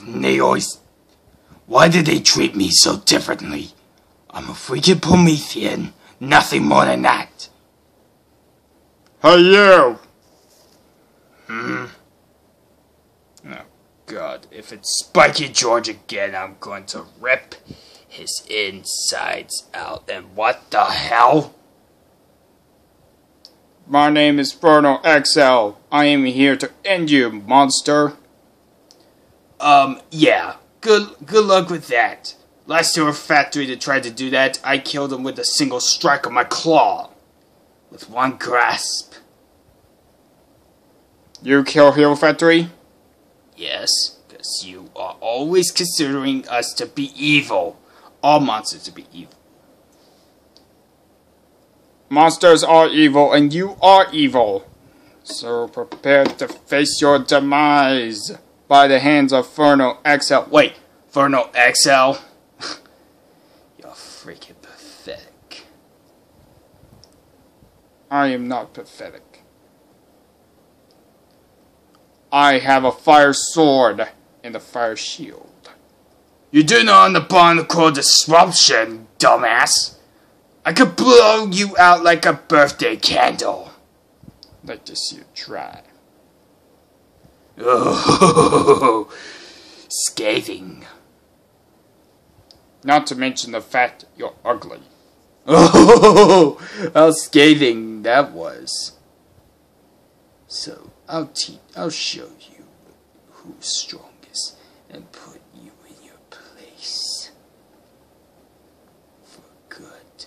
and they always. Why did they treat me so differently? I'm a freaking Promethean, nothing more than that. Hey, you! Hmm? Oh, God, if it's Spiky George again, I'm going to rip his insides out. And what the hell? My name is Furno XL. I am here to end you, monster. Um, yeah. Good good luck with that. Last Hero Factory that tried to do that, I killed him with a single strike of my claw. With one grasp. You kill Hero Factory? Yes, because you are always considering us to be evil. All monsters to be evil. Monsters are evil and you are evil. So prepare to face your demise by the hands of Furno XL. Wait, Furno XL? You're freaking pathetic. I am not pathetic. I have a fire sword and a fire shield. You do not on the bond called disruption, dumbass. I could blow you out like a birthday candle. Let to see you try. Oh, scathing. Not to mention the fact you're ugly. Oh, how scathing that was. So, I'll teach. I'll show you who's strongest and put you in your place. For good.